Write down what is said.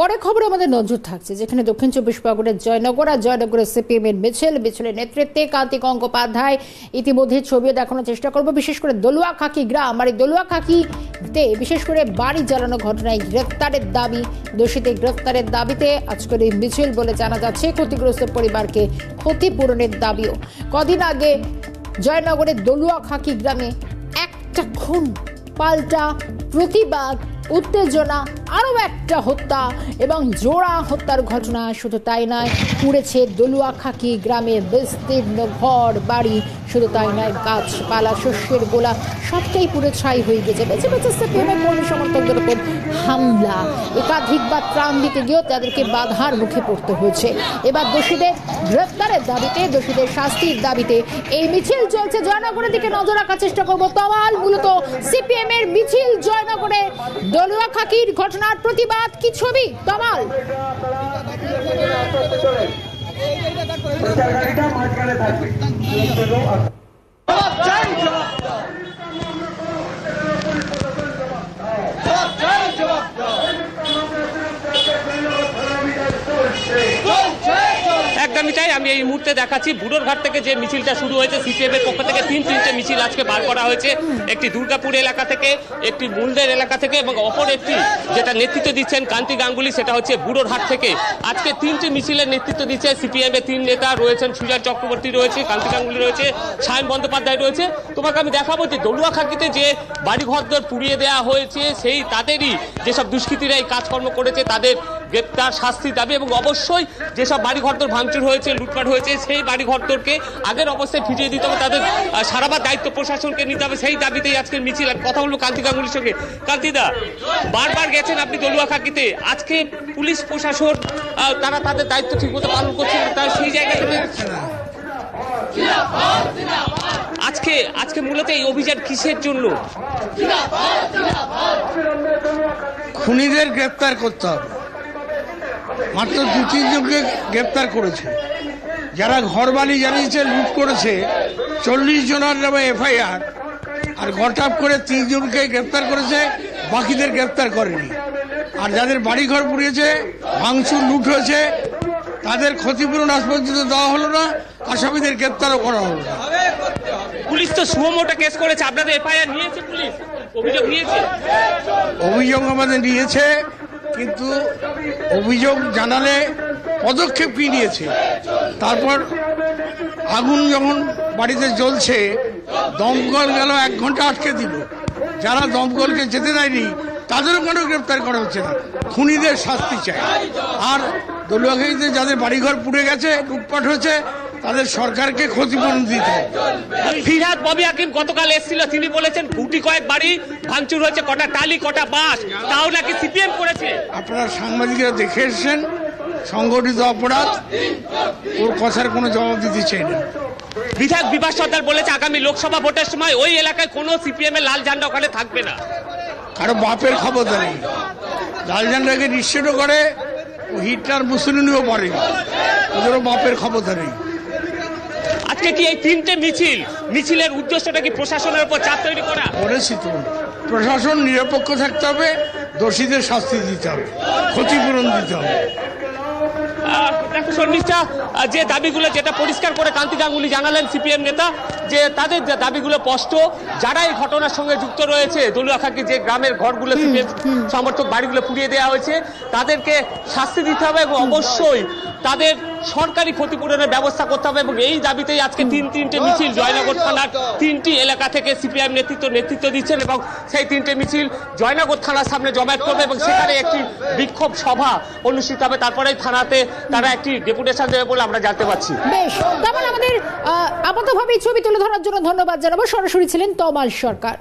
পরে খবরে আমাদের নজর থাকছে, যেখানে দক্ষিণ চব্বিশ পরগনার জয়নগর আর জয়নগরের সিপিএম এর মিছিল, মিছিলের নেতৃত্বে কান্তি গঙ্গোপাধ্যায় ইতিমধ্যে ছবিও দেখানোর চেষ্টা করব, বিশেষ করে দলুয়া খাকি গ্রাম। আর এই দলুয়া খাকিতে বিশেষ করে বাড়ি জ্বালানো ঘটনায় গ্রেফতারের দাবি, দোষীদের গ্রেফতারের দাবিতে আজকের এই মিছিল বলে জানা যাচ্ছে ক্ষতিগ্রস্ত পরিবারকে ক্ষতিপূরণের দাবিও। কদিন আগে জয়নগরের দলুয়া খাকি গ্রামে একটা খুন, পাল্টা প্রতিবাদ, উত্তেজনা আরও একটা হত্যা এবং জোড়া হত্যার ঘটনা শুধু তাই নয়, পুড়েছে দলুয়া খাকি গ্রামের বিস্তীর্ণ ঘর, বাড়ি। শুধু তাই নয়, গাছপালা, শস্যের গোলা সবটাই পুরো ছাই হয়ে গেছে। বেঁচে বেঁচে সিপিএমের কর্মী সমর্থকদের উপর হামলা। একাধিকবার ত্রাণ দিতে গিয়েও তাদেরকে বাধার মুখে পড়তে হয়েছে। এবার দোষীদের গ্রেপ্তারের দাবিতে, দোষীদের শাস্তির দাবিতে এই মিছিল চলছে। জয়নগরের দিকে নজর রাখার চেষ্টা করব। তমাল মূলত সিপিএমের মিছিল জয়নগরে দলুয়া খাকির ঘটনার প্রতিবাদ কি ছবি? তমাল। গাড়িটা মাঝখানে থাকবে। একদমই তাই। আমি এই মুহূর্তে দেখাচ্ছি, বুড়োর ঘাট থেকে যে মিছিলটা শুরু হয়েছে সিপিএম এর পক্ষ থেকে তিন তিনটে মিছিল আজকে বার করা হয়েছে। একটি দুর্গাপুর এলাকা থেকে, একটি মুলদের এলাকা থেকে এবং অপর একটি যেটা নেতৃত্ব দিচ্ছেন কান্তি গাঙ্গুলি, সেটা হচ্ছে বুড়োর হাট থেকে। আজকে তিনটি মিছিলের নেতৃত্ব দিচ্ছে সিপিএম এর তিন নেতা রয়েছেন সুজন চক্রবর্তী রয়েছে কান্তি গাঙ্গুলি রয়েছে, সায়ন বন্দ্যোপাধ্যায় রয়েছে। তোমাকে আমি দেখাবো যে দলুয়া খাকিতে যে বাড়িঘরদর পুড়িয়ে দেওয়া হয়েছে, সেই তাদেরই যেসব দুষ্কৃতীরা এই কাজকর্ম করেছে, তাদের গ্রেপ্তার শাস্তি দাবি এবং অবশ্যই যেসব বাড়ি ঘরদর ভাঙচুর হয়েছে, লুটপাট হয়েছে, সেই বাড়ি ঘরদরকে আগের অবস্থায় ফিরিয়ে দিতে হবে। তাদের সারাবার দায়িত্ব প্রশাসনকে নিতে হবে। সেই দাবিতেই আজকের মিছিল। কথা হলো কান্তি গাঙ্গুলির সঙ্গে। কান্তিদা বারবার গেছেন আপনি দলুয়া খাকিতে আজকে পুলিশ প্রশাসন তারা তাদের দায়িত্ব ঠিকমতো পালন করছে না। তারা সেই জায়গা থেকে আজকে আজকে মূলত এই অভিযান কিসের জন্য? খুনিদের গ্রেপ্তার করতে হবে। মাত্র দু তিনজনকে গ্রেপ্তার করেছে। যারা ঘর বাড়ি জ্বালিয়েছে লুট করেছে চল্লিশ জনের নামে এফআইআর আর ঘটাপ করে তিনজনকে গ্রেপ্তার করেছে বাকিদের গ্রেপ্তার করেনি। আর যাদের বাড়িঘর পুড়িয়েছে ভাঙচুর লুট হয়েছে তাদের ক্ষতিপূরণ আজ পর্যন্ত দেওয়া হলো না আসামিদের গ্রেপ্তারও করা হলো না। পুলিশ তো সুমোটা কেস করেছে আপনাদের এফআইআর নিয়েছে পুলিশ? অভিযোগ নিয়েছে? অভিযোগ আমাদের নিয়েছে কিন্তু অভিযোগ জানালে পদক্ষেপ কি নিয়েছে? তারপর আগুন যখন বাড়িতে জ্বলছে, দমকল গেল, এক ঘণ্টা আটকে দিল। যারা দমকলকে যেতে দেয়নি, তাদেরও কোনো গ্রেপ্তার করা হচ্ছে না। খুনিদের শাস্তি চাই। আর দলীয়খালীতে যাদের বাড়িঘর পুড়ে গেছে, লুটপাট হয়েছে তাদের সরকারকে ক্ষতিপূরণ দিতে হবে। ফিরহাদ ববি হাকিম গতকাল এসেছিল তিনি বলেছেন গুটি কয়েক বাড়ি ভাঙচুর হয়েছে কটা টালি কটা বাস তাও নাকি সিপিএম করেছে। আপনারা সাংবাদিকরা দেখে এসছেন সংগঠিত অপরাধ ওর কথার কোনো জবাব দিতে চাই না। বিধায়ক বিভাস সর্দার বলেছে আগামী লোকসভা ভোটের সময় ওই এলাকায় কোনো সিপিএম এর লাল ঝান্ডা ওখানে থাকবে না। কারও বাপের ক্ষমতা নেই লাল ঝান্ডাকে নিশ্চিত করে হিটলার মুসলিনিও পারে ওদেরও বাপের ক্ষমতা নেই আজকে কি এই তিনটে মিছিল? মিছিলের উদ্দেশ্যটা কি প্রশাসনের উপর চাপ তৈরি করা? করেছি তো। প্রশাসন নিরপেক্ষ থাকতে হবে, দোষীদের শাস্তি দিতে হবে, ক্ষতিপূরণ দিতে হবে। দেখো শর্মিষ্ঠা যে দাবিগুলো যেটা পরিষ্কার করে কান্তি গাঙ্গুলি জানালেন সিপিএম নেতা যে তাদের যে দাবিগুলো স্পষ্ট। যারা এই ঘটনার সঙ্গে যুক্ত রয়েছে দলুয়া খাকি যে গ্রামের ঘরগুলো সিপিএম সমর্থক বাড়িগুলো পুড়িয়ে দেওয়া হয়েছে তাদেরকে শাস্তি দিতে হবে এবং অবশ্যই তাদের সরকারি ক্ষতিপূরণের ব্যবস্থা করতে হবে এবং এই দাবিতেই আজকে তিন তিনটে মিছিল জয়নগর থানার তিনটি এলাকা থেকে সিপিআইএম নেতৃত্ব নেতৃত্ব দিচ্ছেন এবং সেই তিনটে মিছিল জয়নগর থানার সামনে জমায়েত করবে এবং সেখানে একটি বিক্ষোভ সভা অনুষ্ঠিত হবে। তারপরেই থানাতে তারা একটি ডেপুটেশন দেবে বলে আমরা জানতে পারছি। বেশ তেমন আমাদের আহ, আপাতভাবে ছবি তুলে ধরার জন্য ধন্যবাদ জানাব। সরাসরি ছিলেন তমাল সরকার।